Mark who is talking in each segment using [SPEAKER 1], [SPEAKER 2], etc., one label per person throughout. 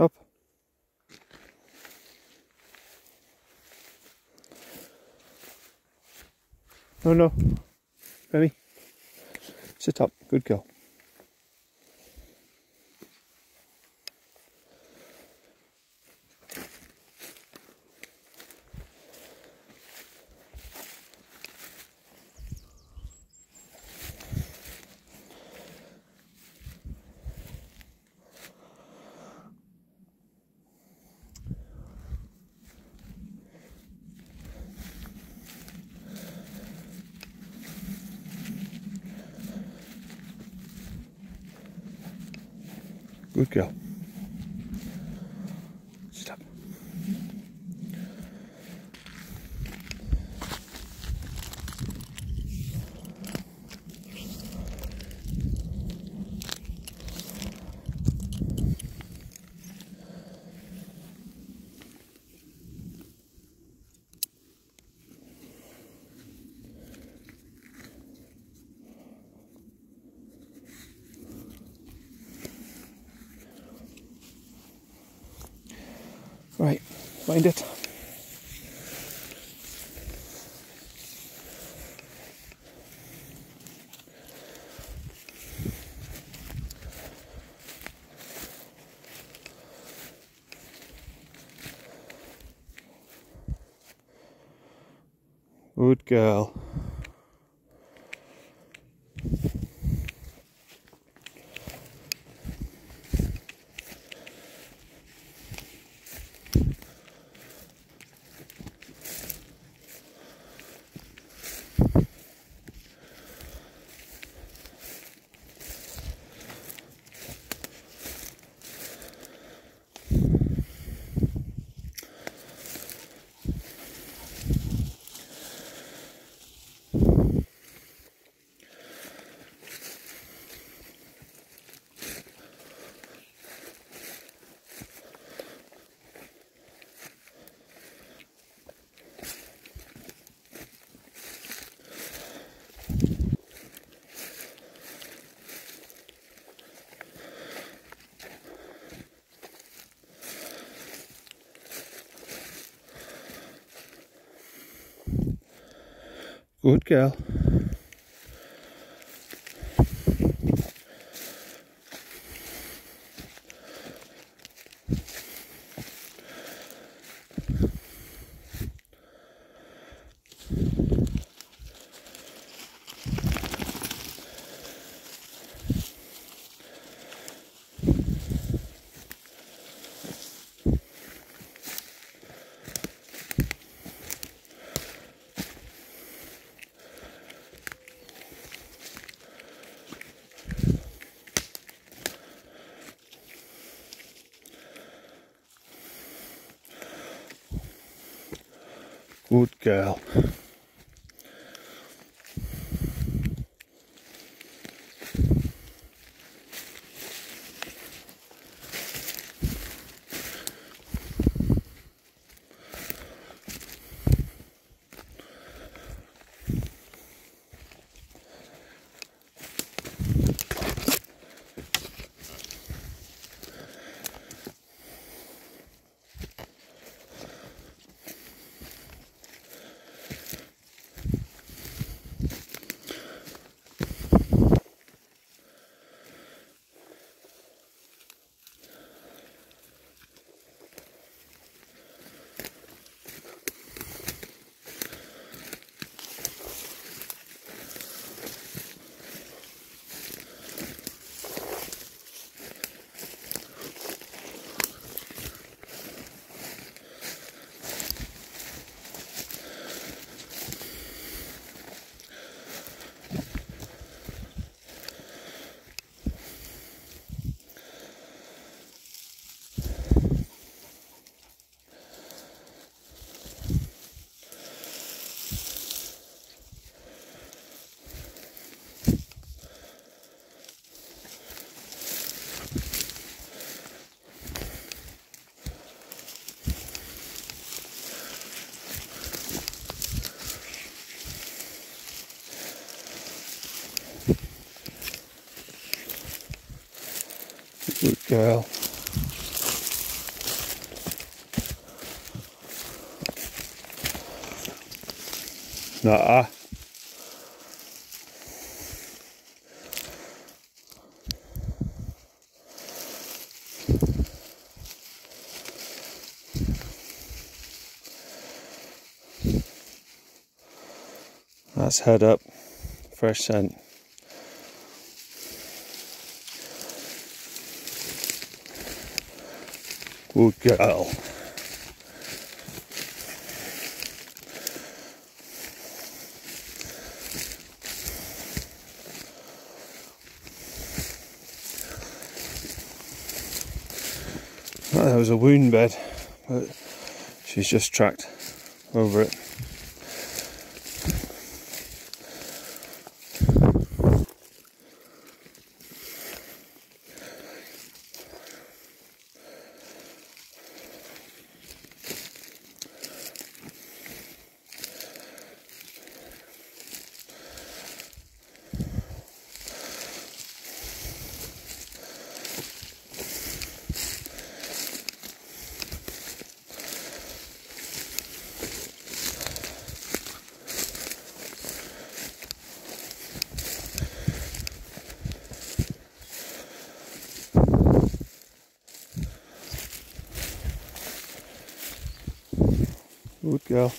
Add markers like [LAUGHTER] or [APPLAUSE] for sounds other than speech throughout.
[SPEAKER 1] Up. No, no. Remi. Sit up. Good girl. Good girl. Right, find it. Good girl. Good girl. Good girl. Good girl. Nah. Let's head up, fresh scent. Girl. Well, there was a wound bed, but she's just tracked over it. Good girl.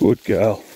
[SPEAKER 1] Good girl.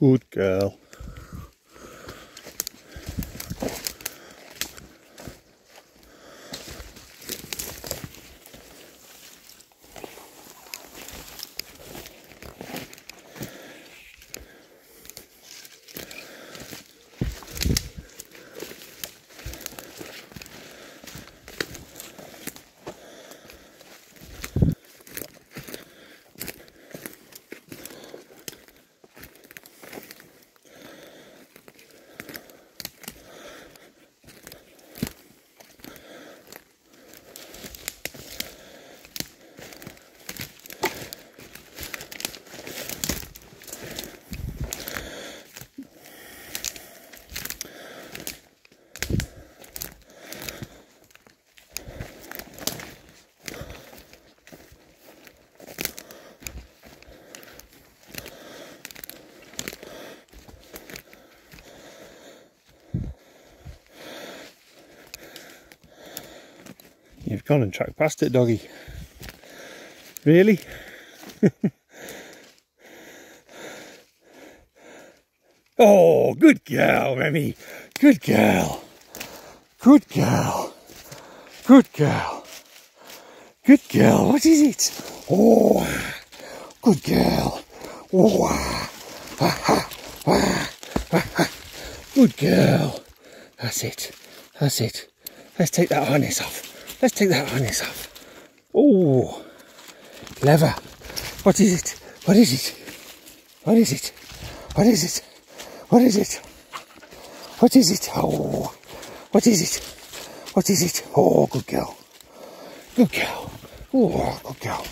[SPEAKER 1] Good girl. Gone and tracked past it, doggy. Really? [LAUGHS] oh, good girl, Remi. Good girl. Good girl. Good girl. Good girl. What is it? Oh, good girl. Oh, ah, good girl. That's it. That's it. Let's take that harness off. Let's take that harness off. Oh, clever. What is it? What is it? What is it? What is it? What is it? What is it? Oh, what is it? What is it? Oh, good girl. Good girl. Oh, good girl.